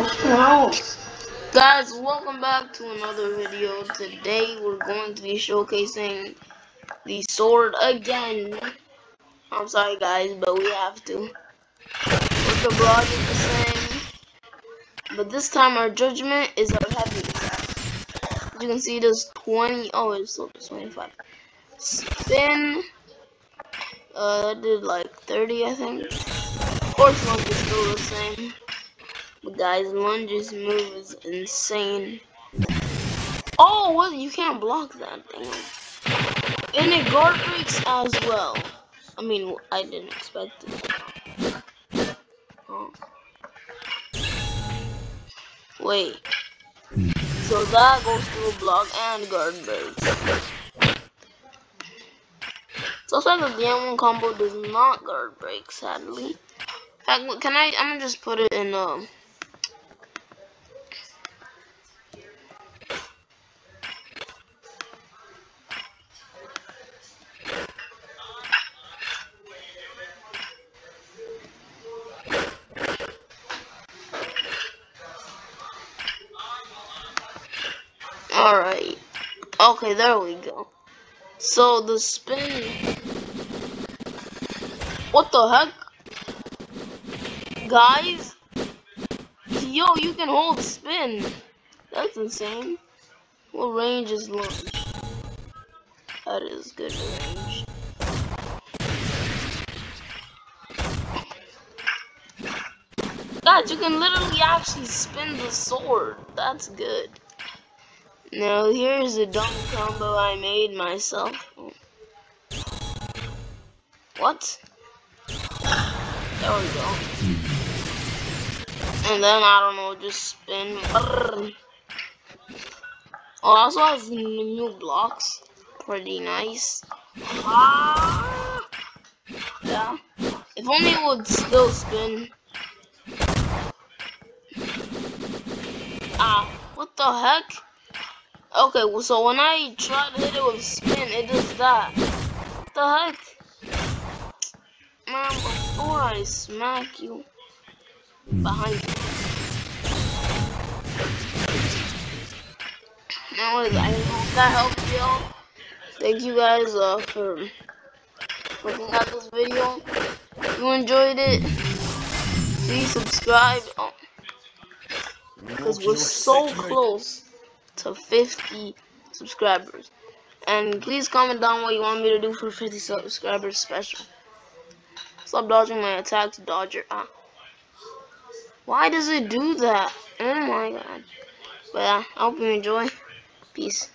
mouse. Guys, welcome back to another video. Today we're going to be showcasing the sword again. I'm sorry guys, but we have to. With the blog is the same. But this time our judgment is our heavy attack. As you can see there's 20 oh it's still 25. Spin uh that did like 30 I think. Force lunge is still the same. But guys, lunge's move is insane. Oh, well, you can't block that thing. And it guard breaks as well. I mean, I didn't expect it. Oh. Wait. So that goes through block and guard breaks. So sad that the M1 combo does not guard break, sadly. Can I, I'm gonna just put it in, um, Alright. Okay, there we go. So the spin. What the heck? Guys? Yo, you can hold spin. That's insane. What range is long? That is good range. Guys, you can literally actually spin the sword. That's good. Now here's a dumb combo I made myself. What? There we go. And then I don't know, just spin. Oh, also has new blocks. Pretty nice. Ah! Yeah. If only it would still spin. Ah, what the heck? Okay, well, so when I try to hit it with spin, it does that. What the heck? Man, before I smack you behind you. I hope that helped y'all. Thank you guys uh, for looking at this video. If you enjoyed it, please subscribe. Because oh. we're so close to 50 subscribers. And please comment down what you want me to do for 50 subscribers special. Stop dodging my attacks, Dodger. Ah. Why does it do that? Oh my god. But yeah, I hope you enjoy. Peace.